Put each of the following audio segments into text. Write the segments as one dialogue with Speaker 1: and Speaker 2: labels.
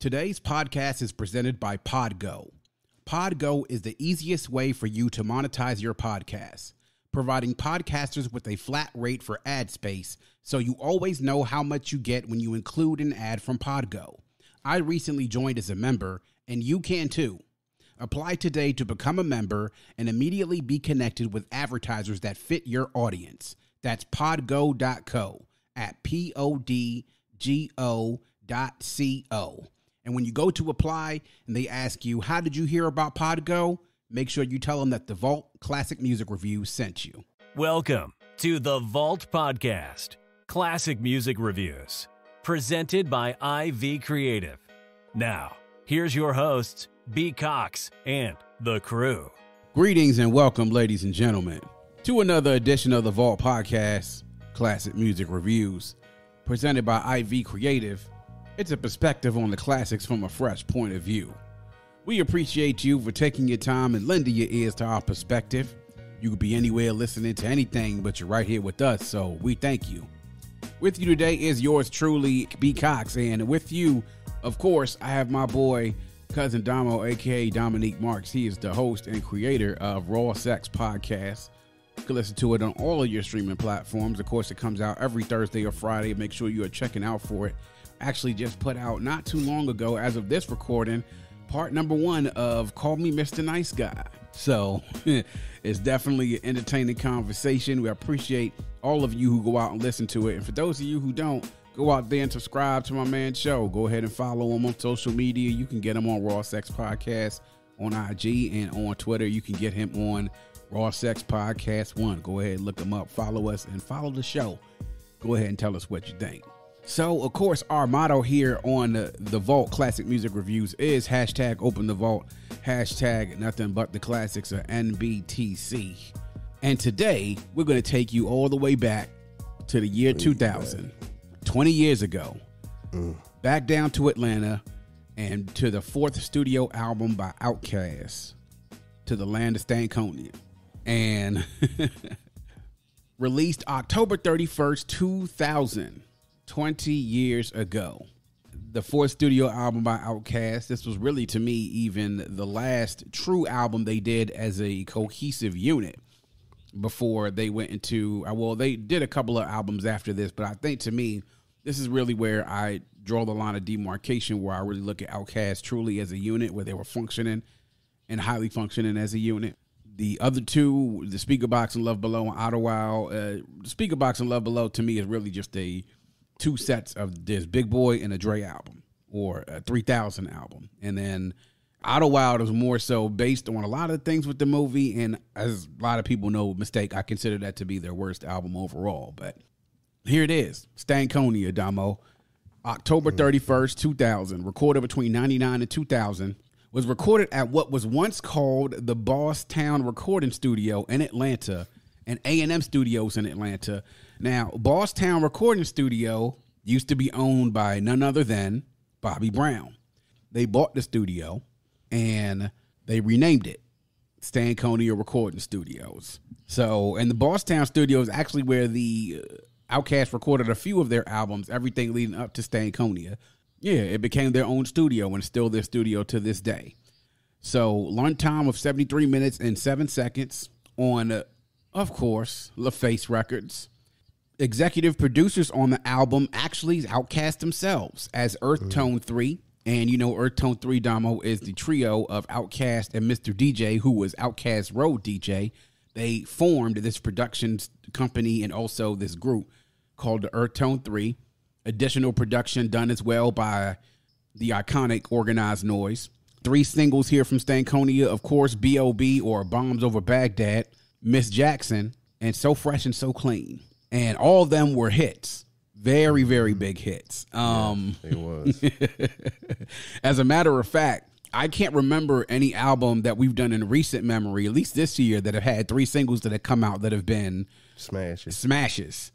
Speaker 1: Today's podcast is presented by Podgo. Podgo is the easiest way for you to monetize your podcast, providing podcasters with a flat rate for ad space so you always know how much you get when you include an ad from Podgo. I recently joined as a member, and you can too. Apply today to become a member and immediately be connected with advertisers that fit your audience. That's podgo.co at P O D G O dot C O. And when you go to apply and they ask you, How did you hear about Podgo? Make sure you tell them that the Vault Classic Music Review sent you.
Speaker 2: Welcome to the Vault Podcast Classic Music Reviews, presented by IV Creative. Now, here's your hosts, B. Cox and the crew.
Speaker 1: Greetings and welcome, ladies and gentlemen, to another edition of the Vault Podcast Classic Music Reviews, presented by IV Creative. It's a perspective on the classics from a fresh point of view. We appreciate you for taking your time and lending your ears to our perspective. You could be anywhere listening to anything, but you're right here with us, so we thank you. With you today is yours truly, B. Cox, and with you, of course, I have my boy, cousin Domo, aka Dominique Marks. He is the host and creator of Raw Sex Podcast. You can listen to it on all of your streaming platforms. Of course, it comes out every Thursday or Friday. Make sure you are checking out for it actually just put out not too long ago, as of this recording, part number one of Call Me Mr. Nice Guy. So it's definitely an entertaining conversation. We appreciate all of you who go out and listen to it. And for those of you who don't, go out there and subscribe to my man's show. Go ahead and follow him on social media. You can get him on Raw Sex Podcast on IG and on Twitter. You can get him on Raw Sex Podcast One. Go ahead look him up, follow us, and follow the show. Go ahead and tell us what you think. So, of course, our motto here on the, the Vault Classic Music Reviews is hashtag open the vault, hashtag nothing but the classics or NBTC. And today, we're going to take you all the way back to the year 2000, 20 years ago, mm. back down to Atlanta and to the fourth studio album by Outkast, to the land of Stankonia. And released October 31st, 2000. 20 years ago. The fourth studio album by Outkast. This was really, to me, even the last true album they did as a cohesive unit before they went into. uh, Well, they did a couple of albums after this, but I think to me, this is really where I draw the line of demarcation where I really look at Outkast truly as a unit, where they were functioning and highly functioning as a unit. The other two, the Speakerboxxx and Love Below and Ottawa, uh, Speakerboxxx and Love Below to me is really just a two sets of this Big Boy and a Dre album or a 3000 album. And then Idlewild is more so based on a lot of things with the movie. And as a lot of people know, mistake, I consider that to be their worst album overall. But here it is Stankonia, Domo. October hmm. 31st, 2000, recorded between 99 and 2000, was recorded at what was once called the Bosstown Recording Studio in Atlanta and A&M Studios in Atlanta. Now, Bosstown Recording Studio used to be owned by none other than Bobby Brown. They bought the studio and they renamed it Stankonia Recording Studios. So, and the Bosstown Studio is actually where the uh, Outkast recorded a few of their albums, everything leading up to Stankonia. Yeah, it became their own studio and still their studio to this day. So, long time of 73 minutes and 7 seconds on, uh, of course, LaFace Records. Executive producers on the album actually Outkast themselves as Earth mm. Tone 3. And you know, Earth Tone 3 Domo is the trio of Outkast and Mr. DJ, who was Outkast Road DJ. They formed this production company and also this group called the Earth Tone 3. Additional production done as well by the iconic Organized Noize. Three singles here from Stankonia, of course, B.O.B. or Bombs Over Baghdad, Miss Jackson, and So Fresh and So Clean. And all of them were hits. Very, very big hits. Um,
Speaker 3: It was.
Speaker 1: as a matter of fact, I can't remember any album that we've done in recent memory, at least this year, that have had three singles that have come out that have been
Speaker 3: smashes.
Speaker 1: smashes.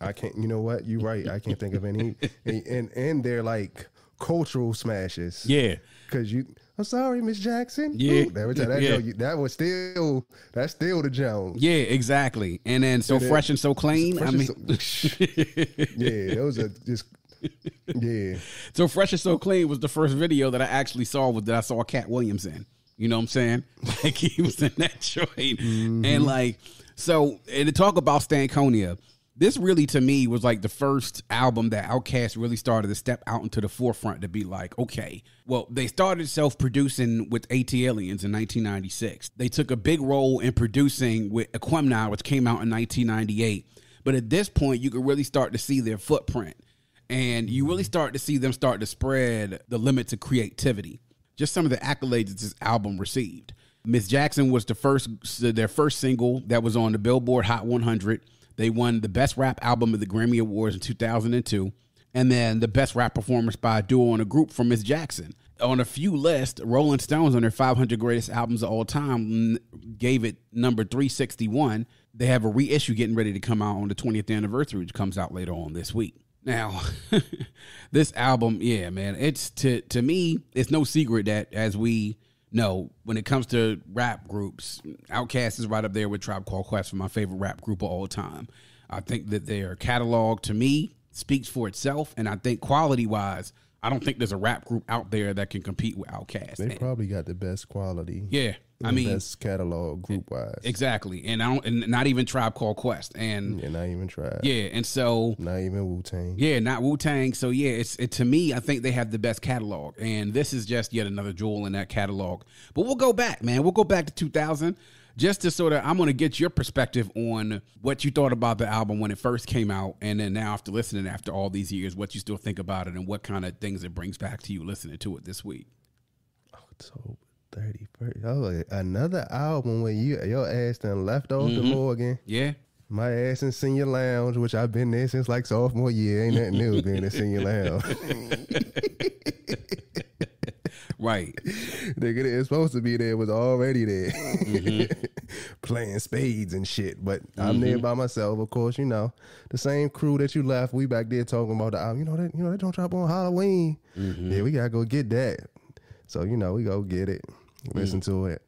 Speaker 3: I can't. You know what? You're right. I can't think of any. And and, and they're like cultural smashes.
Speaker 1: yeah.
Speaker 3: Because you. I'm sorry, Miss Jackson.
Speaker 1: Yeah.
Speaker 3: Ooh, that was that,
Speaker 1: Yeah.
Speaker 3: that, that was still that's still the Jones.
Speaker 1: Yeah, exactly. And then so
Speaker 3: And then-
Speaker 1: fresh and so clean. I mean,
Speaker 3: so- yeah, those are just Yeah.
Speaker 1: So Fresh and So Clean was the first video that I actually saw with that I saw Katt Williams in. You know what I'm saying? Like he was in that joint. And mm-hmm. like so and to talk about Stankonia, this really to me was like the first album that Outkast really started to step out into the forefront to be like, okay, well, they started self-producing with ATLiens in 1996. They took a big role in producing with Aquemini, which came out in 1998. But at this point, you could really start to see their footprint and you really start to see them start to spread the limits of creativity. Just some of the accolades this album received. Miss Jackson was the first their first single that was on the Billboard Hot 100. They won the Best Rap Album of the Grammy Awards in 2002, and then the Best Rap Performance by a Duo and a Group from Miss Jackson. On a few lists, Rolling Stones on their 500 Greatest Albums of All Time gave it number 361. They have a reissue getting ready to come out on the 20th anniversary, which comes out later on this week. Now, this album, yeah, man, it's to to me, it's no secret that as we know, when it comes to rap groups, Outkast is right up there with Tribe Called Quest for my favorite rap group of all time. I think that their catalog to me speaks for itself, and I think quality wise, I don't think there's a rap group out there that can compete with Outkast.
Speaker 3: They probably got the best quality.
Speaker 1: Yeah, I mean,
Speaker 3: best catalog group wise.
Speaker 1: exactly, and I don't, and not even Tribe Called Quest, and
Speaker 3: Yeah, not even Tribe.
Speaker 1: yeah, and so
Speaker 3: Not even Wu Tang.
Speaker 1: Yeah, not Wu Tang. So yeah, it's it, to me. I think they have the best catalog, and this is just yet another jewel in that catalog. But we'll go back, man. We'll go back to 2000, just to sort of. I'm going to get your perspective on what you thought about the album when it first came out, and then now after listening after all these years, what you still think about it, and what kind of things it brings back to you listening to it this week.
Speaker 3: October thirty first. Oh, another album when you your ass done left off to Morgan. Mm-hmm.
Speaker 1: Yeah,
Speaker 3: My ass in senior lounge, which I've been there since like sophomore year. Ain't nothing new being in senior lounge.
Speaker 1: right.
Speaker 3: Nigga, it's supposed to be there was already there, mm-hmm. playing spades and shit. But I'm there mm-hmm. by myself, of course. You know, the same crew that you left. We back there talking about the album. You know that you know they don't drop on Halloween. Yeah, we gotta go get that. So you know we go get it, listen to it.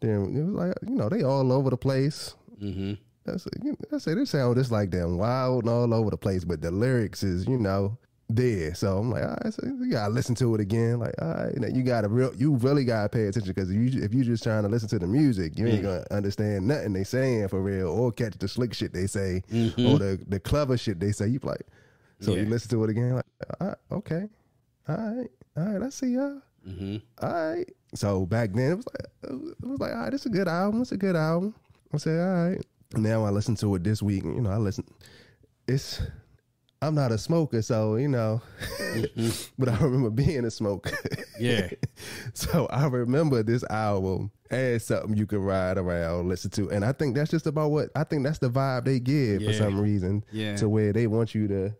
Speaker 3: Then it was like you know they all over the place.
Speaker 1: Mm-hmm.
Speaker 3: That's you know, I say they sound just like them wild and all over the place, but the lyrics is you know there. So I'm like, all right, so you gotta listen to it again. Like, all right, now you gotta real, you really gotta pay attention because you if you just trying to listen to the music, you ain't gonna understand nothing they saying for real, or catch the slick shit they say, or the the clever shit they say. You like, so
Speaker 1: Yeah.
Speaker 3: you listen to it again, like, all right, okay, all right, all right, I see y'all.
Speaker 1: Mm-hmm.
Speaker 3: All right. So back then it was like it was like, all right, this is a good album. It's a good album. I said, all right. Now I listen to it this week. You know, I listen. It's I'm not a smoker, so you know, mm-hmm. but I remember being a smoker.
Speaker 1: Yeah.
Speaker 3: so I remember this album as something you could ride around, listen to, and I think that's just about what I think that's the vibe they give for some reason.
Speaker 1: Yeah.
Speaker 3: To where they want you to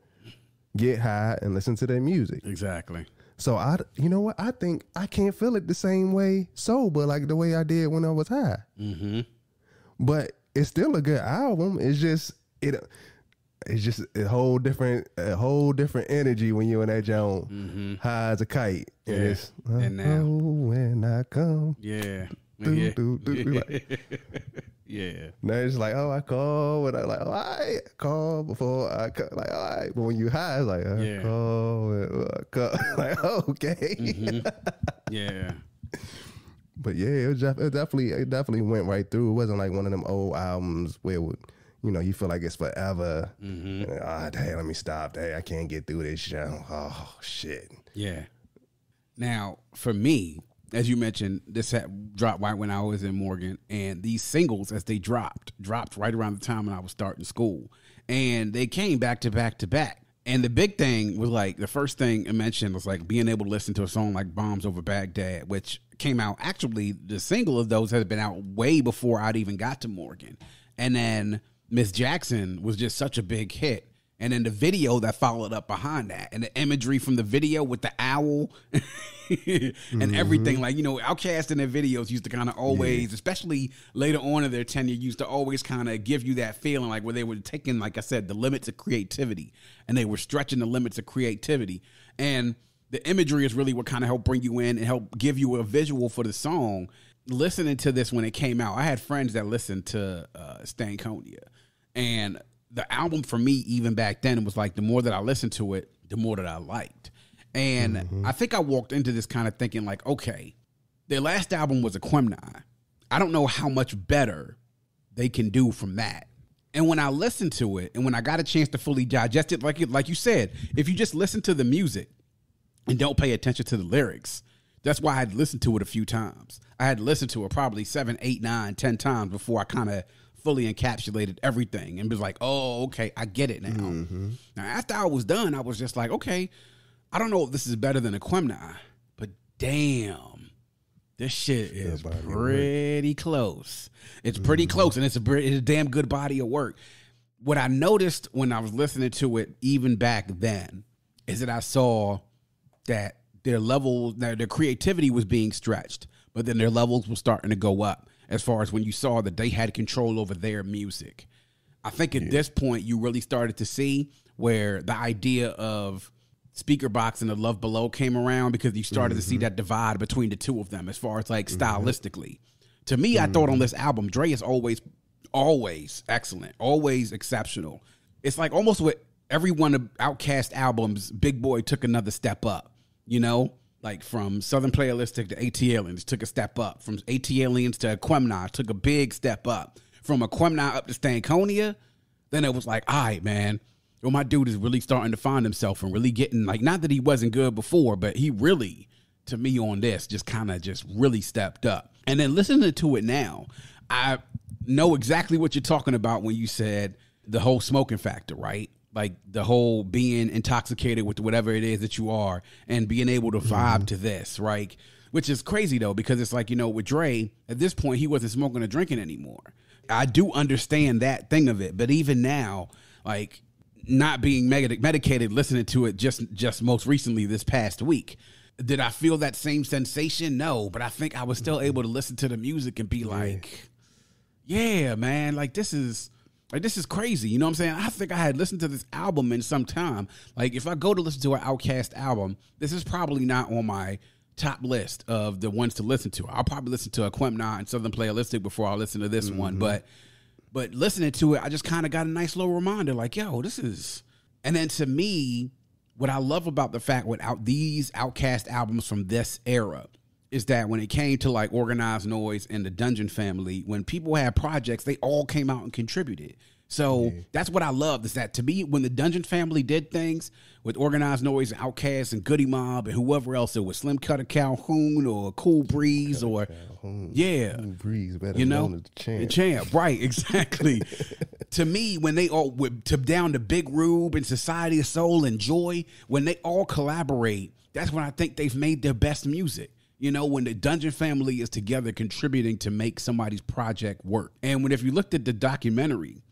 Speaker 3: get high and listen to their music.
Speaker 1: Exactly.
Speaker 3: So I, you know what? I think I can't feel it the same way sober, like the way I did when I was high.
Speaker 1: Mm-hmm.
Speaker 3: But it's still a good album. It's just it, it's just a whole different, a whole different energy when you're in that zone, high as a kite. And
Speaker 1: Mm-hmm. Yeah.
Speaker 3: it's
Speaker 1: And now-
Speaker 3: oh, when I come,
Speaker 1: Yeah.
Speaker 3: do,
Speaker 1: yeah.
Speaker 3: do, do, like,
Speaker 1: yeah.
Speaker 3: now it's like, oh, I call, and I like, oh, I call before I call, like, all right. But when you high, it's like, I
Speaker 1: Yeah.
Speaker 3: call, and I call, like, okay.
Speaker 1: Mm-hmm. Yeah.
Speaker 3: But yeah, it, def- it definitely it definitely went right through. It wasn't like one of them old albums where would, you know you feel like it's forever.
Speaker 1: Mm-hmm.
Speaker 3: And, Ah, dang, let me stop. Hey, I can't get through this show. Oh shit.
Speaker 1: Yeah. Now, for me, as you mentioned, this had dropped right when I was in Morgan, and these singles, as they dropped, dropped right around the time when I was starting school, and they came back to back to back. And the big thing was like the first thing I mentioned was like being able to listen to a song like "Bombs Over Baghdad," which came out. Actually, the single of those had been out way before I'd even got to Morgan, and then Miss Jackson was just such a big hit. And then the video that followed up behind that, and the imagery from the video with the owl and everything. Like, you know, Outkast in their videos used to kind of always, especially later on in their tenure, used to always kind of give you that feeling like where they were taking, like I said, the limits of creativity and they were stretching the limits of creativity. And the imagery is really what kind of helped bring you in and help give you a visual for the song. Listening to this when it came out, I had friends that listened to uh, Stankonia. And the album for me, even back then, was like the more that I listened to it, the more that I liked. And
Speaker 3: Mm-hmm.
Speaker 1: I think I walked into this kind of thinking like, okay, their last album was Aquemini. I don't know how much better they can do from that. And when I listened to it, and when I got a chance to fully digest it, like like you said, if you just listen to the music and don't pay attention to the lyrics, that's why I had listened to it a few times. I had listened to it probably seven, eight, nine, ten times before I kind of fully encapsulated everything and was like, oh, okay, I get it now. Now, after I was done, I was just like, okay, I don't know if this is better than Aquemini, but damn, this shit is pretty close. It's pretty close, and it's a, it's a damn good body of work. What I noticed when I was listening to it, even back then, is that I saw that their level, their, their creativity was being stretched, but then their levels were starting to go up as far as when you saw that they had control over their music. I think at this point you really started to see where the idea of speakerboxxx and the love below came around because you started to see mm-hmm. that divide between the two of them as far as like mm-hmm. stylistically. To me, I thought on this mm-hmm. album, Dre is always, always excellent, always exceptional. It's like almost with every one of Outkast albums, Big Boy took another step up. You know, like from Southern Playalistic to ATLiens took a step up. From ATLiens to Aquemini took a big step up. From Aquemini up to Stankonia, then it was like, all right, man. Well, my dude is really starting to find himself and really getting like not that he wasn't good before, but he really, to me on this, just kind of just really stepped up. And then listening to it now, I know exactly what you're talking about when you said the whole smoking factor, right? Like the whole being intoxicated with whatever it is that you are and being able to vibe mm-hmm. to this, right? Which is crazy though, because it's like, you know, with Dre, at this point, he wasn't smoking or drinking anymore. I do understand that thing of it, but even now, like not being medic- medicated, listening to it just just most recently this past week, did I feel that same sensation? No, but I think I was still mm-hmm. able to listen to the music and be like, yeah, man, like this is like this is crazy. You know what I'm saying? I think I had listened to this album in some time. Like if I go to listen to an Outkast album, this is probably not on my top list of the ones to listen to. I'll probably listen to Aquemini and Southern Playalistic before I listen to this mm-hmm. one, but but listening to it, I just kind of got a nice little reminder, like, yo, this is. And then to me, what I love about the fact without these Outkast albums from this era is that when it came to like organized noize and the Dungeon family, when people had projects, they all came out and contributed. So that's what I love is that to me, when the Dungeon family did things with Organized Noize and Outkast and Goodie Mob and whoever else, it was Slimm Cutta Calhoun or Cool Breeze or yeah,
Speaker 3: Ooh, Breeze, better
Speaker 1: you know,
Speaker 3: the champ.
Speaker 1: the champ, right? Exactly. to me, when they all with- to down to Big Rube and Society of Soul and Joy, when they all collaborate, that's when I think they've made their best music. You know, when the Dungeon family is together contributing to make somebody's project work. And when if you looked at the documentary,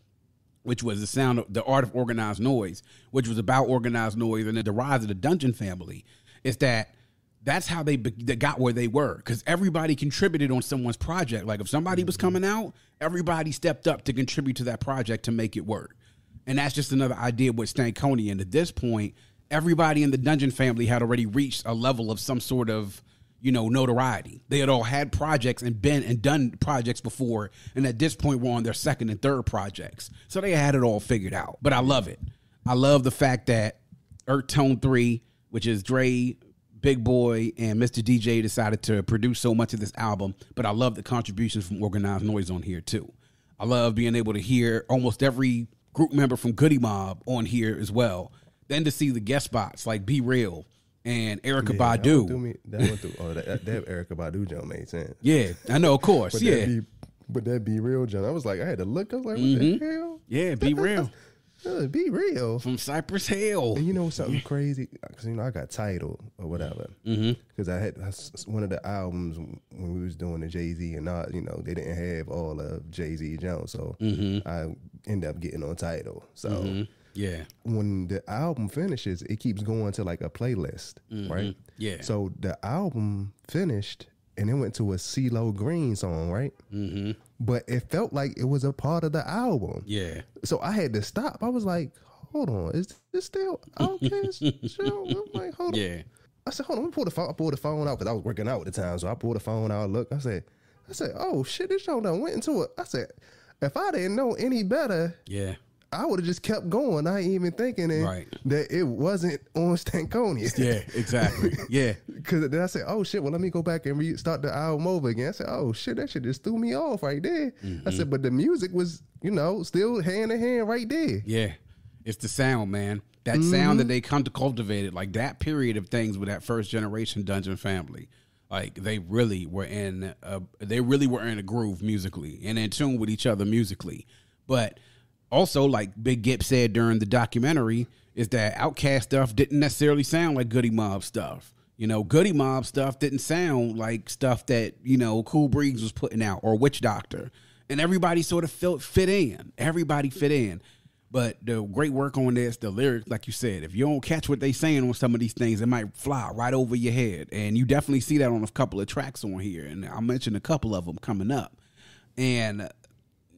Speaker 1: which was the sound of the art of organized noize, which was about organized noize and the rise of the Dungeon family, is that that's how they, be, they got where they were because everybody contributed on someone's project. Like if somebody was mm-hmm. coming out, everybody stepped up to contribute to that project to make it work. And that's just another idea with Stankonia. And at this point, everybody in the Dungeon family had already reached a level of some sort of you know, notoriety. They had all had projects and been and done projects before, and at this point were on their second and third projects. So they had it all figured out. But I love it. I love the fact that Earth Tone 3, which is Dre, Big Boy, and Mr. DJ decided to produce so much of this album. But I love the contributions from Organized Noize on here too. I love being able to hear almost every group member from Goodie Mob on here as well. Then to see the guest spots like B-Real and Erykah
Speaker 3: Yeah, that went through
Speaker 1: Badu.
Speaker 3: me- That went through. Oh, that, that Erykah Badu Joe made sense.
Speaker 1: Yeah, I know, of course.
Speaker 3: But
Speaker 1: yeah.
Speaker 3: that be, but that B-Real, John. I was like, I had to look. I was like, what
Speaker 1: Mm-hmm.
Speaker 3: the hell?
Speaker 1: Yeah, B-Real.
Speaker 3: Uh, B-Real.
Speaker 1: From Cypress Hill.
Speaker 3: And you know something crazy? Because you know I got Tidal or whatever. Because I had that's one of the albums when we was doing the Jay Z and not, you know, they didn't have all of Jay Z Jones, so I ended up getting on Tidal. So
Speaker 1: Yeah.
Speaker 3: when the album finishes, it keeps going to like a playlist, right?
Speaker 1: Yeah.
Speaker 3: So the album finished and it went to a CeeLo Green song, right? Mm-hmm. But it felt like it was a part of the album.
Speaker 1: Yeah.
Speaker 3: So I had to stop. I was like, hold on, is this still Outkast show? I'm like, hold on.
Speaker 1: Yeah.
Speaker 3: I said, hold on, pull the phone. I pulled the phone out because I was working out at the time. So I pulled the phone out, look. I said, I said, oh shit, this show done went into it. I said, if I didn't know any better,
Speaker 1: Yeah.
Speaker 3: I would have just kept going. I ain't even thinking it,
Speaker 1: Right.
Speaker 3: that it wasn't on Stankonia.
Speaker 1: Yeah, exactly. Yeah.
Speaker 3: Because then I said, oh shit, well, let me go back and restart the album over again. I said, oh shit, that shit just threw me off right there.
Speaker 1: Mm-hmm.
Speaker 3: I said, but the music was, you know, still hand in hand right there.
Speaker 1: Yeah, it's the sound, man. That sound that they come to cultivate it, like that period of things with that first generation Dungeon family. Like they really were in, a, they really were in a groove musically and in tune with each other musically. But also, like Big Gipp said during the documentary, is that Outkast stuff didn't necessarily sound like Goodie Mob stuff. You know, Goodie Mob stuff didn't sound like stuff that you know Cool Breeze was putting out or Witch Doctor, and everybody sort of felt fit in. Everybody fit in. But the great work on this, the lyrics, like you said, if you don't catch what they saying on some of these things, it might fly right over your head. And you definitely see that on a couple of tracks on here. And I'll mention a couple of them coming up. And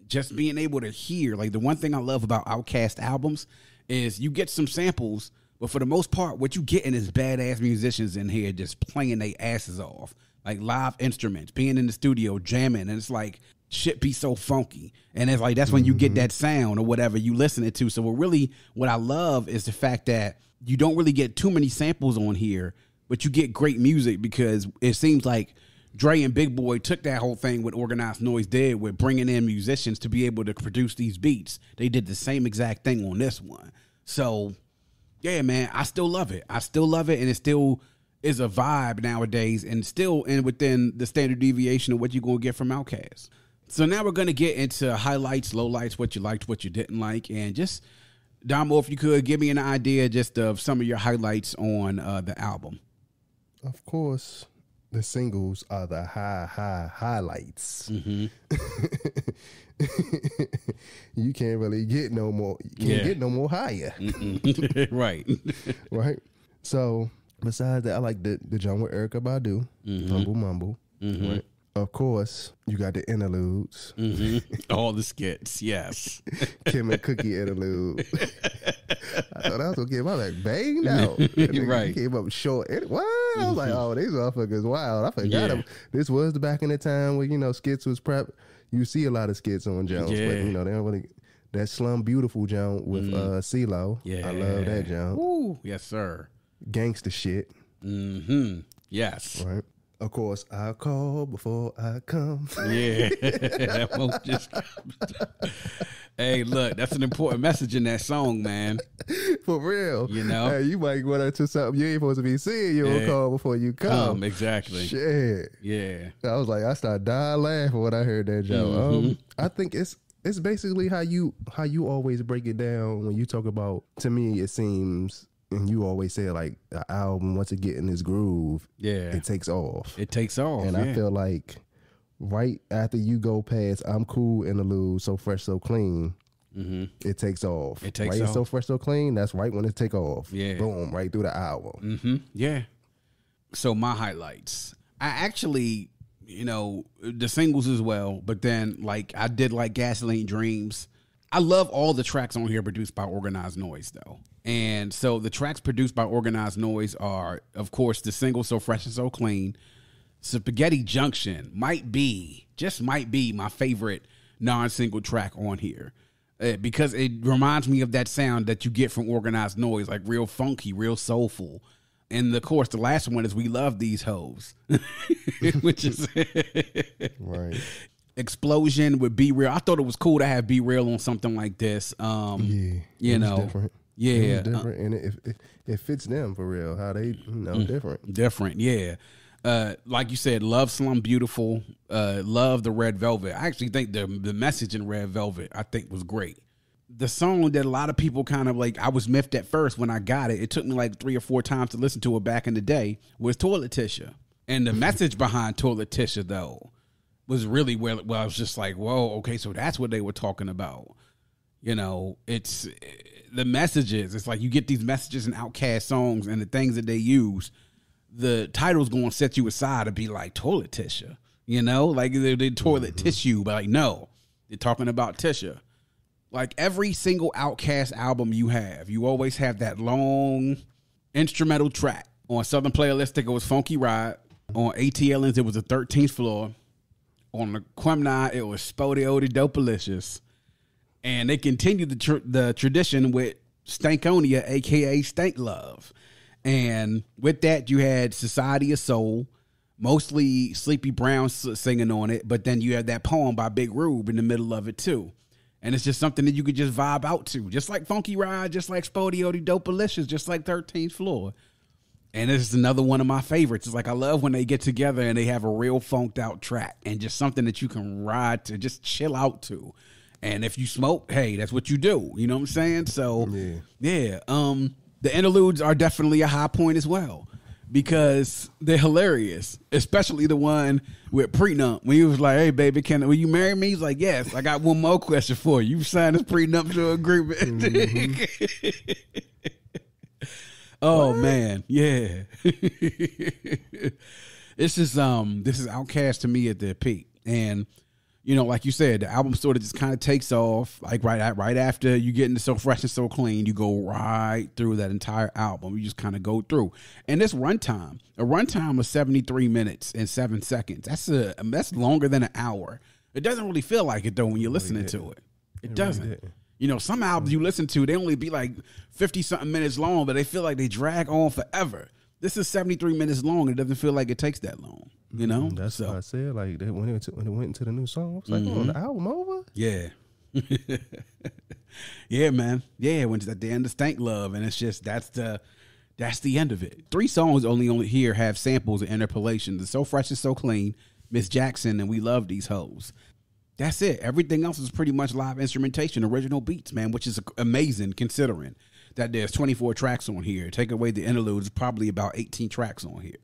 Speaker 1: just being able to hear, like the one thing I love about Outkast albums is you get some samples, but for the most part, what you getting is badass musicians in here just playing their asses off. Like live instruments, being in the studio, jamming, and it's like shit be so funky. And it's like that's when you get mm-hmm. that sound or whatever you listening to. So what really what I love is the fact that you don't really get too many samples on here, but you get great music because it seems like Dre and Big Boy took that whole thing with Organized Noize did with bringing in musicians to be able to produce these beats. They did the same exact thing on this one. So, yeah, man, I still love it. I still love it, and it still is a vibe nowadays, and still in within the standard deviation of what you're gonna get from Outkast. So now we're gonna get into highlights, lowlights, what you liked, what you didn't like, and just Domo, if you could give me an idea just of some of your highlights on uh, the album.
Speaker 3: Of course, the singles are the high, high highlights.
Speaker 1: Mm-hmm.
Speaker 3: you can't really get no more. You can't
Speaker 1: Yeah.
Speaker 3: get no more higher,
Speaker 1: right.
Speaker 3: right? So besides that, I like the the John with Erykah Badu,
Speaker 1: Mm-hmm.
Speaker 3: Humble Mumble. Right? Of course, you got the interludes,
Speaker 1: Mm-hmm. All the skits, yes.
Speaker 3: Kim and Cookie interlude. I thought I was gonna give my like banged out. Nigga
Speaker 1: Right.
Speaker 3: Came up short. It- What? I was like, oh, these motherfuckers wild. I forgot
Speaker 1: Yeah.
Speaker 3: them. This was the back in the time where you know skits was prep. You see a lot of skits on Jones, but you know they don't really. That Slum Beautiful Jones with uh CeeLo.
Speaker 1: Mm. Yeah.
Speaker 3: I love that Jones.
Speaker 1: Ooh, yes, sir.
Speaker 3: Gangster shit,
Speaker 1: Mm-hmm. Yes.
Speaker 3: right? Of course, I call before I come.
Speaker 1: Yeah. that won't just Hey, look, that's an important message in that song, man.
Speaker 3: For real,
Speaker 1: You know?
Speaker 3: hey, you might run into something you ain't supposed to be seeing. You
Speaker 1: Yeah.
Speaker 3: call before you come.
Speaker 1: Um, exactly.
Speaker 3: Shit.
Speaker 1: Yeah.
Speaker 3: I was like, I started dying laughing when I heard that joke.
Speaker 1: Mm-hmm.
Speaker 3: Um, I think it's it's basically how you how you always break it down when you talk about. To me, it seems, and you always say like the album once it get in this groove,
Speaker 1: Yeah.
Speaker 3: it takes off.
Speaker 1: It takes off.
Speaker 3: and
Speaker 1: yeah.
Speaker 3: I feel like right after you go past "I'm cool" in the lose, so fresh, so clean. It takes off.
Speaker 1: It takes
Speaker 3: right,
Speaker 1: off.
Speaker 3: so fresh, so clean. That's right when it take off.
Speaker 1: Yeah.
Speaker 3: boom, right through the album.
Speaker 1: Mm-hmm. Yeah. So my highlights. I actually, you know, the singles as well, but then like I did like Gasoline Dreams. I love all the tracks on here produced by Organized Noize though. And so the tracks produced by Organized Noize are, of course, the single So Fresh and So Clean. Spaghetti Junction might be, just might be my favorite non-single track on here. Uh, because it reminds me of that sound that you get from organized noize, like real funky, real soulful. And of course, the last one is "We Love These Hoes," which is
Speaker 3: Right.
Speaker 1: explosion with B-Real. I thought it was cool to have B-Real on something like this. Um,
Speaker 3: Yeah.
Speaker 1: you know,
Speaker 3: different.
Speaker 1: Yeah,
Speaker 3: It
Speaker 1: uh,
Speaker 3: different, and it, it it fits them for real. How they, you know,
Speaker 1: Mm.
Speaker 3: different.
Speaker 1: different, yeah. Uh, like you said, love Slum Beautiful, uh, love the Red Velvet. I actually think the the message in Red Velvet I think was great. The song that a lot of people kind of like, I was miffed at first when I got it. It took me like three or four times to listen to it back in the day. Was Toilet Tissue, and the message behind Toilet Tissue though was really where, where I was just like, whoa, okay, so that's what they were talking about. You know, it's the messages. It's like you get these messages in Outkast songs and the things that they use. The title's going to set you aside and be like toilet tissue. You know, like they did toilet mm-hmm. tissue, but like no, they're talking about tissue. Like every single Outkast album you have, you always have that long instrumental track. On Southern Playalistic, it was Funky Ride. On ATLiens, it was the 13th floor. On the Aquemini, it was SpottieOttieDopaliscious. And they continued the tr- the tradition with Stankonia, aka Stank Love, and with that you had Society of Soul, mostly Sleepy Brown singing on it, but then you had that poem by Big Rube in the middle of it too. And it's just something that you could just vibe out to, just like Funky Ride, just like SpottieOttieDopaliscious, just like 13th Floor. And this is another one of my favorites. It's like I love when they get together and they have a real funked out track and just something that you can ride to, just chill out to. And if you smoke, hey, that's what you do. You know what I'm saying? So
Speaker 3: Yeah.
Speaker 1: yeah. Um, the interludes are definitely a high point as well because they're hilarious, especially the one with prenup when he was like, "Hey, baby, can will you marry me?" He's like, "Yes." I got one more question for you. You signed this prenuptial agreement. oh man, yeah. this is um, this is Outkast to me at their peak, and you know, like you said, the album sort of just kind of takes off. Like right at, right after you get into so fresh and so clean, you go right through that entire album. You just kind of go through, and this runtime, a runtime of seventy three minutes and seven seconds. That's a that's longer than an hour. It doesn't really feel like it though when you're listening to it. It doesn't. You know, some albums you listen to, they only be like fifty something minutes long, but they feel like they drag on forever. This is seventy three minutes long. It doesn't feel like it takes that long. You know,
Speaker 3: That's
Speaker 1: so
Speaker 3: what I said. Like it went, when it went into the new song, I was like,
Speaker 1: Mm-hmm.
Speaker 3: "Oh, the album over."
Speaker 1: Yeah. yeah, man. Yeah, when it's at the end of Stank Love, and it's just that's the that's the end of it. Three songs only only here have samples and interpolations. It's so fresh and so clean. Miss Jackson and we love these hoes. That's it. Everything else is pretty much live instrumentation, original beats, man, which is amazing considering that there's 24 tracks on here. Take away the interludes, probably about 18 tracks on here.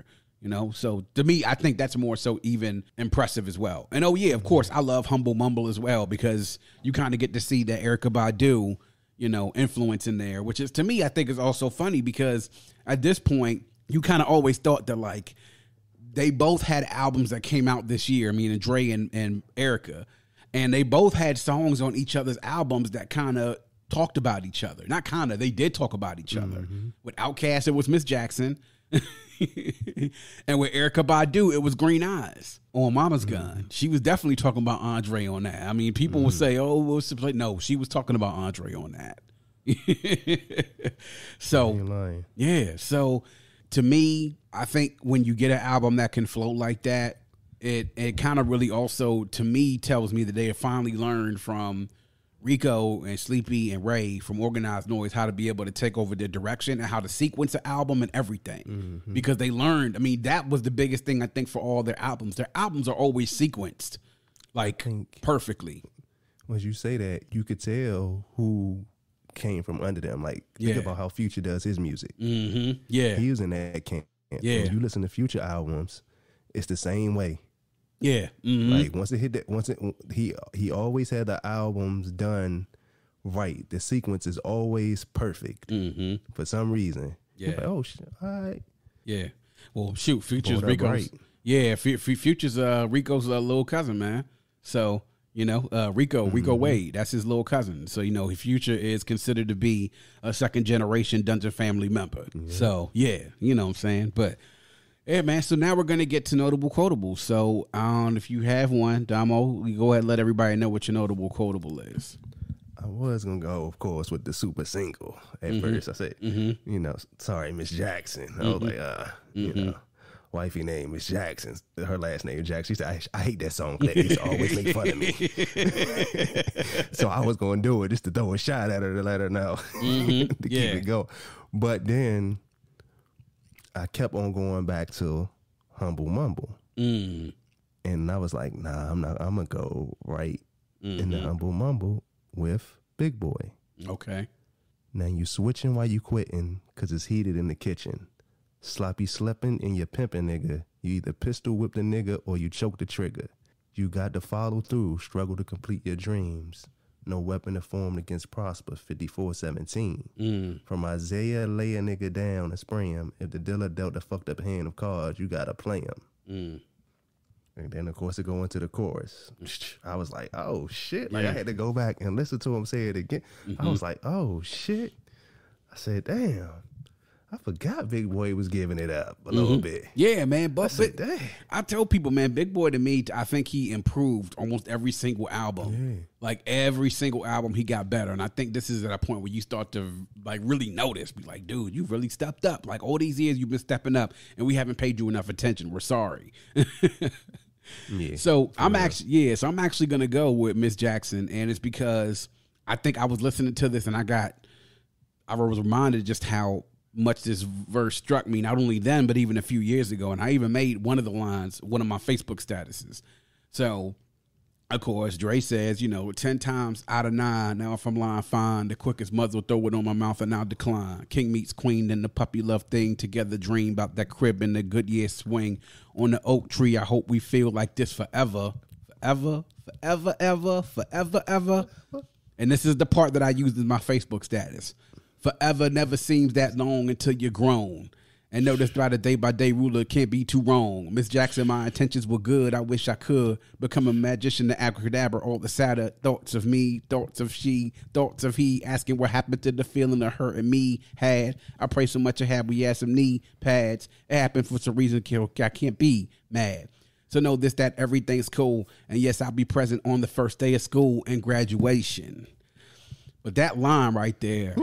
Speaker 1: You know, so to me, I think that's more so even impressive as well. And oh yeah, of course, I love Humble Mumble as well because you kind of get to see that Erykah Badu, you know, influence in there, which is to me, I think is also funny because at this point, you kind of always thought that like they both had albums that came out this year. I mean, Dre and, and Erykah, and they both had songs on each other's albums that kind of talked about each other. Not kind of, they did talk about each other. Mm-hmm. With Outkast, it was Miss Jackson, and with Erykah Badu, it was Green Eyes on Mama's mm. Gun. She was definitely talking about Andre on that. I mean, people would mm-hmm. say, "Oh, what's the play?" No, she was talking about Andre on that. so yeah. So to me, I think when you get an album that can float like that, it it kind of really also to me tells me that they have finally learned from Rico and Sleepy and Ray from Organized Noize how to be able to take over their direction and how to sequence an album and everything. Because they learned, I mean, that was the biggest thing I think for all their albums. Their albums are always sequenced like perfectly.
Speaker 3: When you say that, you could tell who came from under them. Like think about how Future does his music.
Speaker 1: Mm-hmm. Yeah.
Speaker 3: He was in that camp.
Speaker 1: Yeah.
Speaker 3: When you listen to Future albums, it's the same way.
Speaker 1: Yeah. hmm
Speaker 3: Like once it hit that, once it he he always had the albums done right. The sequence is always perfect
Speaker 1: hmm
Speaker 3: for some reason.
Speaker 1: Yeah.
Speaker 3: like, oh shit, all right.
Speaker 1: Yeah. Well, shoot, Future's
Speaker 3: Pulled
Speaker 1: Rico's.
Speaker 3: right.
Speaker 1: Yeah, Fu- Fu- Future's uh, Rico's uh, little cousin, man. So you know, uh, Rico, Rico
Speaker 3: Mm-hmm.
Speaker 1: Wade, that's his little cousin. So you know, Future is considered to be a second generation Dungeon family member. So yeah, you know what I'm saying. But yeah, man. So now we're gonna get to notable quotables. So um, if you have one, Domo, you go ahead and let everybody know what your notable quotable is.
Speaker 3: I was gonna go, of course, with the super single at
Speaker 1: Mm-hmm.
Speaker 3: first. I said, you know, sorry, Miss Jackson. I was like, uh, you
Speaker 1: Mm-hmm.
Speaker 3: know, wifey name Miss Jackson. Her last name is Jackson. She said, I, I hate that song. That used to always make fun of me. so I was gonna do it just to throw a shot at her to let her know to
Speaker 1: Mm-hmm. Yeah.
Speaker 3: keep it going. But then I kept on going back to Humble Mumble.
Speaker 1: Mm.
Speaker 3: And I was like, nah, I'm not I'm gonna go right in the
Speaker 1: Mm-hmm.
Speaker 3: Humble Mumble with Big Boy.
Speaker 1: Okay.
Speaker 3: Now you switching while you quitting because it's heated in the kitchen. Sloppy sleeping and you pimping, nigga. You either pistol whip the nigga or you choke the trigger. You got to follow through, struggle to complete your dreams. No weapon is formed against Prosper, 5417.
Speaker 1: Mm.
Speaker 3: From Isaiah, lay a nigga down and spray him. If the dealer dealt a fucked up hand of cards, you gotta play him.
Speaker 1: Mm.
Speaker 3: And then, of course, it go into the chorus. I was like, oh shit. Like,
Speaker 1: Yeah.
Speaker 3: I had to go back and listen to him say it again. I was like, oh shit. I said, damn. I forgot Big Boy was giving it up a little mm-hmm. bit.
Speaker 1: Yeah, man.
Speaker 3: Said,
Speaker 1: but-
Speaker 3: "Dang."
Speaker 1: I tell people, man, Big Boy to me, I think he improved almost every single album. Like every single album, he got better. And I think this is at a point where you start to like really notice, be like, dude, you really stepped up. Like all these years, you've been stepping up, and we haven't paid you enough attention. We're sorry.
Speaker 3: Yeah.
Speaker 1: So I'm actually yeah, so I'm actually gonna go with Miss Jackson, and it's because I think I was listening to this and I got I was reminded just how much this verse struck me, not only then, but even a few years ago. And I even made one of the lines one of my Facebook statuses. So of course, Dre says, you know, 10 times out of nine, now if I'm lying fine, the quickest muzzle throw it on my mouth and I'll decline. King meets queen, then the puppy love thing, together dream about that crib and the Goodyear swing on the oak tree. I hope we feel like this forever, forever, forever, ever, forever, ever. And this is the part that I used in my Facebook status. Forever never seems that long until you're grown. And notice by the day by day ruler can't be too wrong. Miss Jackson, my intentions were good. I wish I could become a magician to abracadabra all the sadder thoughts of me, thoughts of she, thoughts of he, asking what happened to the feeling of her and me had. I pray so much I had we had some knee pads. It happened for some reason I can't be mad. So know this that everything's cool. And yes, I'll be present on the first day of school and graduation. But that line right there.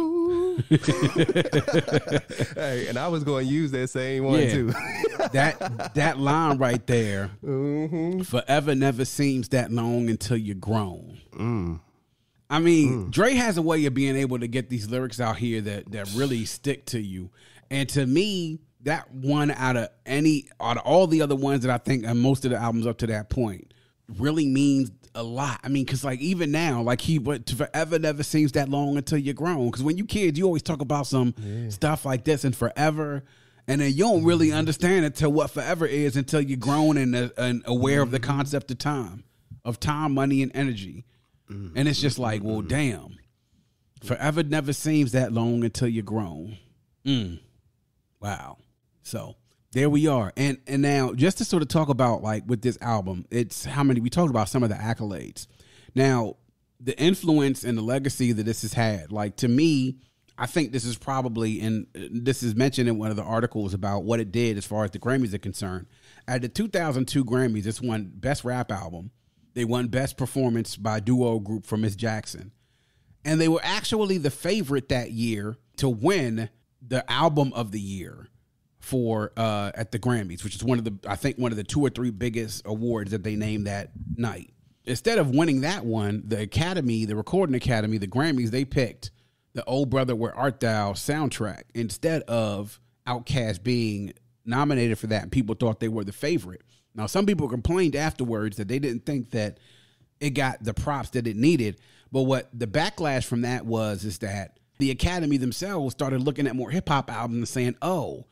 Speaker 3: hey, and I was going to use that same one
Speaker 1: Yeah.
Speaker 3: too.
Speaker 1: that that line right there
Speaker 3: Mm-hmm.
Speaker 1: forever never seems that long until you're grown
Speaker 3: Mm.
Speaker 1: i mean dre has a way of being able to get these lyrics out here that that really stick to you and to me that one out of any out of all the other ones that i think and most of the albums up to that point really means a lot i mean because like even now like he but forever never seems that long until you're grown because when you kids you always talk about some stuff like this and forever and then you don't really understand until what forever is until you're grown and, uh, and aware of the concept of time, of time, money, and energy. And it's just like, well, damn, forever never seems that long until you're grown. Mm. Wow. So there we are. And and now just to sort of talk about like with this album, it's how many we talked about some of the accolades. Now, the influence and the legacy that this has had, like to me, I think this is probably, and this is mentioned in one of the articles about what it did as far as the Grammys are concerned. At the 2002 Grammys, this won Best Rap Album. They won Best Performance by Duo Group for Miss Jackson. And they were actually the favorite that year to win the Album of the Year for uh, at the Grammys, which is one of the I think one of the two or three biggest awards that they named that night. Instead of winning that one, the Academy, the Recording Academy, the Grammys, they picked the Old Brother Where Art Thou soundtrack instead of Outkast being nominated for that. And people thought they were the favorite. Now, some people complained afterwards that they didn't think that it got the props that it needed. But what the backlash from that was is that the Academy themselves started looking at more hip hop albums and saying, "Oh,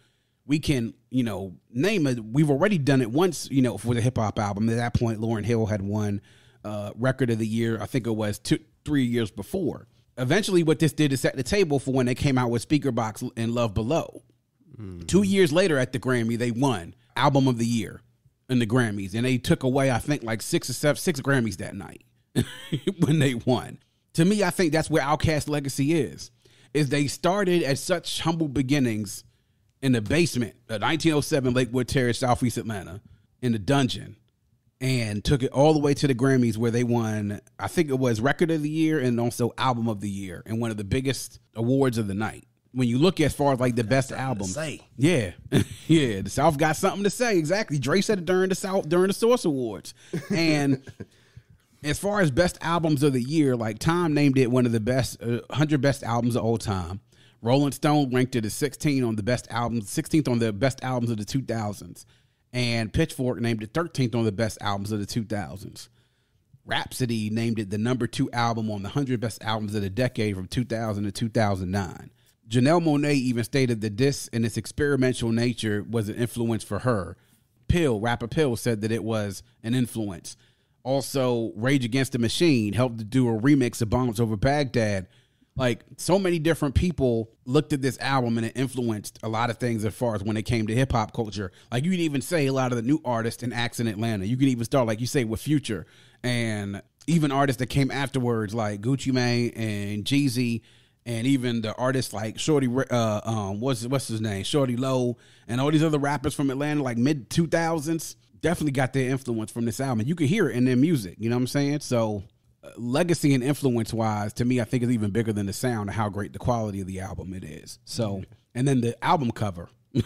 Speaker 1: we can, you know, name it. We've already done it once, you know, for the hip hop album. At that point, Lauryn Hill had won uh, Record of the Year. I think it was two, three years before. Eventually, what this did is set the table for when they came out with Speakerboxxx and Love Below. Two years later at the Grammy, they won Album of the Year in the Grammys, and they took away, I think, like six or seven, six Grammys that night when they won. To me, I think that's where Outkast legacy is. Is they started at such humble beginnings in the basement of 1907 Lakewood Terrace, Southeast Atlanta, in the dungeon, and took it all the way to the Grammys where they won, I think it was Record of the Year and also Album of the Year, and one of the biggest awards of the night. When you look as far as like the best albums,
Speaker 3: say.
Speaker 1: yeah, yeah, the South got something to say. Exactly, Dre said it during the South during the Source Awards, and as far as best albums of the year, like Tom named it one of the best uh, 100 best albums of all time. Rolling Stone ranked it as 16 on the best albums, 16th on the best albums of the 2000s, and Pitchfork named it 13th on the best albums of the 2000s. Rhapsody named it the number two album on the 100 best albums of the decade from 2000 to 2009. Janelle Monáe even stated that this and its experimental nature was an influence for her. Pill, rapper Pill, said that it was an influence. Also, Rage Against the Machine helped to do a remix of Bombs Over Baghdad. Like, so many different people looked at this album and it influenced a lot of things as far as when it came to hip hop culture. Like, you can even say a lot of the new artists and acts in Atlanta. You can even start, like you say, with Future and even artists that came afterwards, like Gucci Mane and Jeezy and even the artists like Shorty, uh, um, what's what's his name, Shawty Lo, and all these other rappers from Atlanta, like mid two thousands, definitely got their influence from this album. You can hear it in their music. You know what I'm saying? So, legacy and influence wise, to me, I think is even bigger than the sound and how great the quality of the album it is. So, mm-hmm. and then the album cover.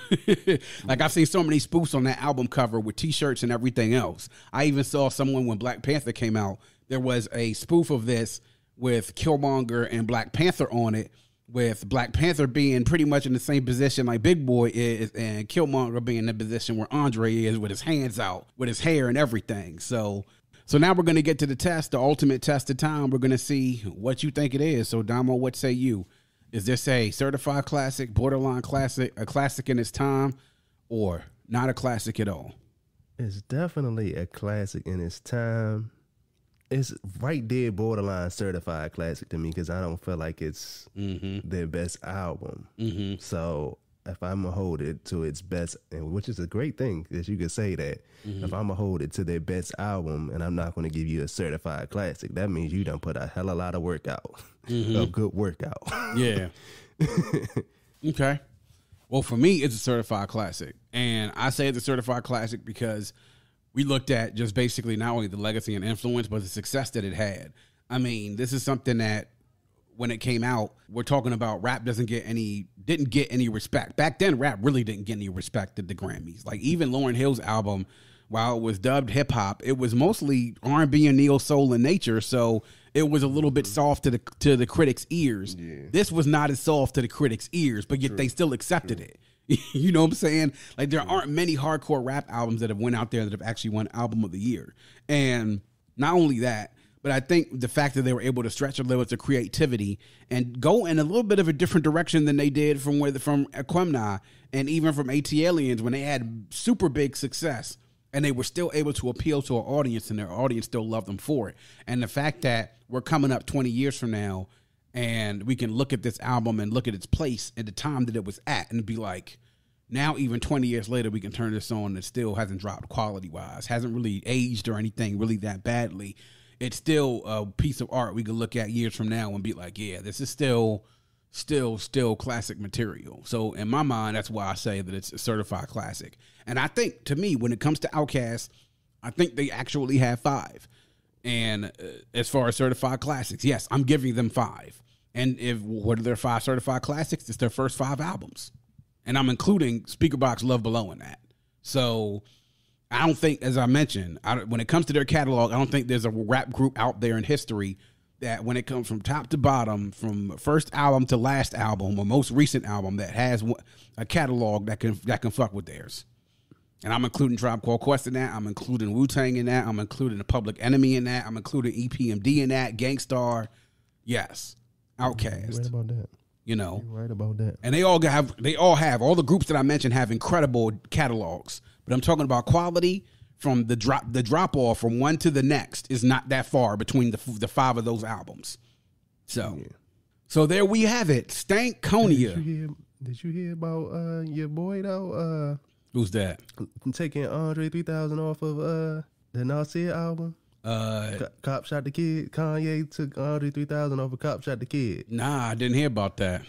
Speaker 1: like I've seen so many spoofs on that album cover with T-shirts and everything else. I even saw someone when Black Panther came out. There was a spoof of this with Killmonger and Black Panther on it, with Black Panther being pretty much in the same position like Big Boy is, and Killmonger being in the position where Andre is with his hands out, with his hair and everything. So, so now we're going to get to the test, the ultimate test of time. We're going to see what you think it is. So, Domo, what say you? Is this a certified classic, borderline classic, a classic in its time, or not a classic at all?
Speaker 3: It's definitely a classic in its time it's right there borderline certified classic to me because I don't feel like it's mm-hmm. their best album. Mm-hmm. So if I'm gonna hold it to its best, which is a great thing that you could say that. Mm-hmm. If I'm gonna hold it to their best album, and I'm not gonna give you a certified classic, that means you don't put a hell of a lot of work out, mm-hmm. a good workout.
Speaker 1: yeah. okay. Well, for me, it's a certified classic, and I say it's a certified classic because we looked at just basically not only the legacy and influence, but the success that it had. I mean, this is something that when it came out, we're talking about rap doesn't get any didn't get any respect. Back then, rap really didn't get any respect at the Grammys. Like even Lauryn Hill's album, while it was dubbed hip hop, it was mostly R and B and neo soul in nature. So it was a little bit mm-hmm. soft to the to the critics' ears. Yeah. This was not as soft to the critics' ears, but yet True. they still accepted True. it. you know what I'm saying? Like there aren't many hardcore rap albums that have went out there that have actually won album of the year. And not only that, but I think the fact that they were able to stretch their limits of creativity and go in a little bit of a different direction than they did from where from Aquemini and even from ATLiens when they had super big success and they were still able to appeal to an audience and their audience still loved them for it. And the fact that we're coming up 20 years from now and we can look at this album and look at its place at the time that it was at and be like now even 20 years later we can turn this on and it still hasn't dropped quality wise hasn't really aged or anything really that badly it's still a piece of art we could look at years from now and be like yeah this is still still still classic material so in my mind that's why i say that it's a certified classic and i think to me when it comes to OutKast i think they actually have five and uh, as far as certified classics, yes, I'm giving them five. And if what are their five certified classics? It's their first five albums, and I'm including Speakerboxxx Love Below in that. So I don't think, as I mentioned, I, when it comes to their catalog, I don't think there's a rap group out there in history that, when it comes from top to bottom, from first album to last album or most recent album, that has a catalog that can that can fuck with theirs. And I'm including Tribe Called Quest in that. I'm including Wu Tang in that. I'm including the Public Enemy in that. I'm including EPMD in that. Gang Starr, yes. OutKast.
Speaker 3: Right about that.
Speaker 1: You know,
Speaker 3: You're right about that.
Speaker 1: And they all have they all have all the groups that I mentioned have incredible catalogs. But I'm talking about quality from the drop the drop off from one to the next is not that far between the the five of those albums. So, yeah. so there we have it. Stankonia.
Speaker 3: Did you hear, did you hear about uh, your boy though? Uh,
Speaker 1: Who's that?
Speaker 3: Taking Andre 3000 off of uh the Nasir album.
Speaker 1: Uh,
Speaker 3: Cop shot the kid. Kanye took Andre 3000 off a Cop shot the kid.
Speaker 1: Nah, I didn't hear about that.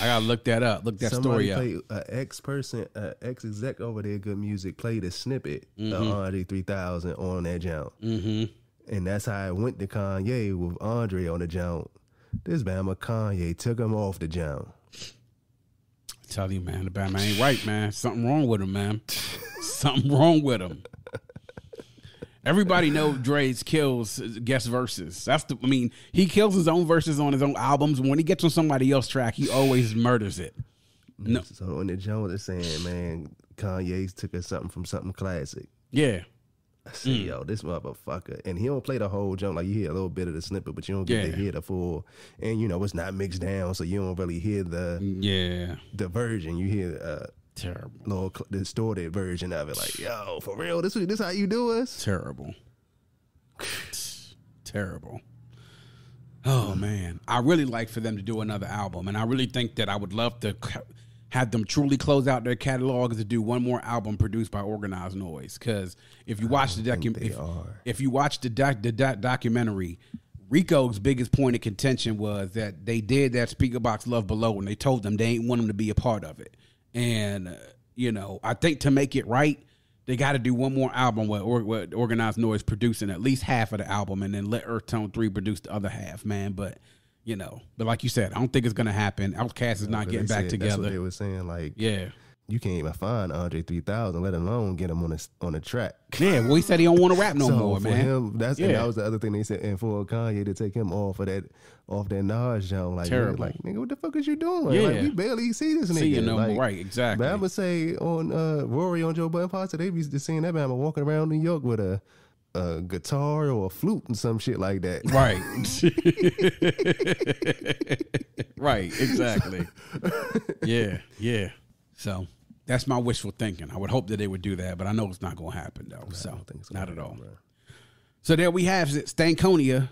Speaker 1: I gotta look that up. Look that
Speaker 3: Somebody
Speaker 1: story up.
Speaker 3: An ex person, uh, ex exec over there, good music, played a snippet mm-hmm. of Andre 3000 on that jump.
Speaker 1: Mm-hmm.
Speaker 3: And that's how it went to Kanye with Andre on the jump. This Bama Kanye took him off the jump.
Speaker 1: Tell you, man, the Batman ain't right, man. Something wrong with him, man. Something wrong with him. Everybody know Dre's kills guest verses. That's the. I mean, he kills his own verses on his own albums. When he gets on somebody else's track, he always murders it.
Speaker 3: No. So when the Jones is saying, man, Kanye's took us something from something classic.
Speaker 1: Yeah.
Speaker 3: I see, mm. yo, this motherfucker, and he don't play the whole jump. Like you hear a little bit of the snippet, but you don't get yeah. to hear the full. And you know it's not mixed down, so you don't really hear the
Speaker 1: yeah
Speaker 3: the version. You hear uh,
Speaker 1: terrible
Speaker 3: little distorted version of it. Like yo, for real, this this how you do us?
Speaker 1: Terrible, terrible. Oh man, I really like for them to do another album, and I really think that I would love to have them truly close out their catalog to do one more album produced by Organized Noize. Because if you watch the docu- if, if, you watch the doc- the doc- documentary, Rico's biggest point of contention was that they did that Speakerboxxx love below and they told them they ain't want them to be a part of it. And uh, you know, I think to make it right, they got to do one more album with, or, with Organized Noize producing at least half of the album, and then let Earthtone III produce the other half, man. But you know, but like you said, I don't think it's gonna happen. Outkast is not getting back
Speaker 3: said-
Speaker 1: together.
Speaker 3: That's what they were saying. Like,
Speaker 1: yeah,
Speaker 3: you can't even find Andre 3000, let alone get him on a on a track.
Speaker 1: yeah. Well, he said he don't want to rap no
Speaker 3: so
Speaker 1: more,
Speaker 3: for
Speaker 1: man.
Speaker 3: him, that's and
Speaker 1: Yeah.
Speaker 3: that was the other thing they said. And for Kanye to take him off of that off that Nas jump, like
Speaker 1: Terrible.
Speaker 3: Nigga, like nigga, what the fuck is you doing?
Speaker 1: Yeah.
Speaker 3: Like we barely see this nigga.
Speaker 1: See you no
Speaker 3: like,
Speaker 1: right? Exactly.
Speaker 3: But I'm gonna say on uh, Rory on Joe Budden podcast, they be just seeing that man walking around New York with a, a guitar or a flute and some shit like that.
Speaker 1: Right. right, exactly. yeah, yeah. So that's my wishful thinking. I would hope that they would do that, but I know it's not going to happen, though. so,
Speaker 3: don't think it's
Speaker 1: not at all.
Speaker 3: happen.
Speaker 1: So there we have it. Stankonia,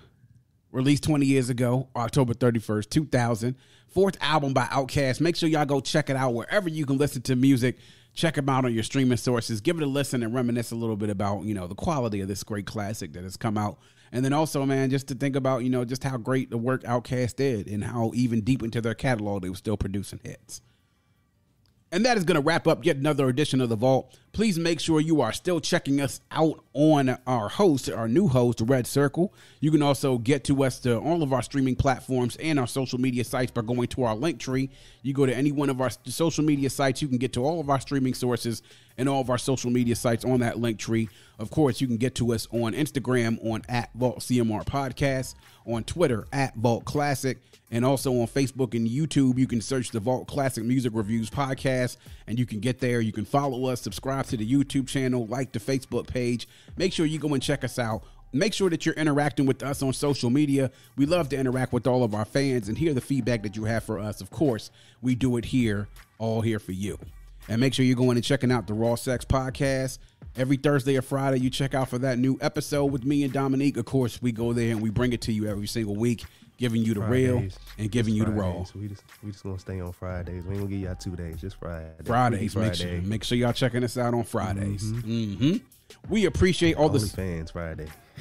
Speaker 1: released 20 years ago, October 31st, 2000. Fourth album by Outkast. Make sure y'all go check it out wherever you can listen to music. Check them out on your streaming sources. Give it a listen and reminisce a little bit about, you know, the quality of this great classic that has come out. And then also, man, just to think about, you know, just how great the work Outkast did and how even deep into their catalog they were still producing hits. And that is going to wrap up yet another edition of The Vault. Please make sure you are still checking us out on our host, our new host, Red Circle. You can also get to us to all of our streaming platforms and our social media sites by going to our Linktree. You go to any one of our social media sites, you can get to all of our streaming sources and all of our social media sites on that Linktree. Of course, you can get to us on Instagram on at Vault CMR Podcast, on Twitter at Vault Classic, and also on Facebook and YouTube. You can search the Vault Classic Music Reviews Podcast, and you can get there. You can follow us, subscribe to the YouTube channel, like the Facebook page. Make sure you go and check us out. Make sure that you're interacting with us on social media. We love to interact with all of our fans and hear the feedback that you have for us. Of course, we do it here, all here for you. And make sure you're going and checking out the Raw Sex Podcast. Every Thursday or Friday, you check out for that new episode with me and Dominique. Of course, we go there and we bring it to you every single week, giving you the real
Speaker 3: Fridays.
Speaker 1: and giving you the raw.
Speaker 3: Fridays. We just we just gonna stay on Fridays. We ain't gonna give y'all two days, just Friday.
Speaker 1: Fridays.
Speaker 3: Freaky
Speaker 1: Make sure, make sure y'all checking us out on Fridays. hmm We appreciate all the
Speaker 3: fans Friday.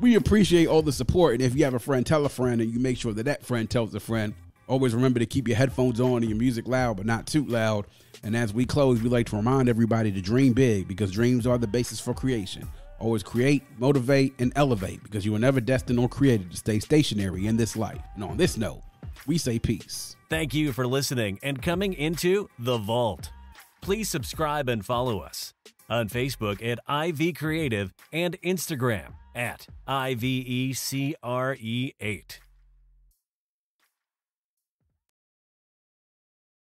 Speaker 1: we appreciate all the support. And if you have a friend, tell a friend, and you make sure that that friend tells a friend. Always remember to keep your headphones on and your music loud, but not too loud. And as we close, we like to remind everybody to dream big because dreams are the basis for creation. Always create, motivate, and elevate because you were never destined or created to stay stationary in this life. And on this note, we say peace.
Speaker 2: Thank you for listening and coming into The Vault. Please subscribe and follow us on Facebook at IV Creative and Instagram at E IVECRE8.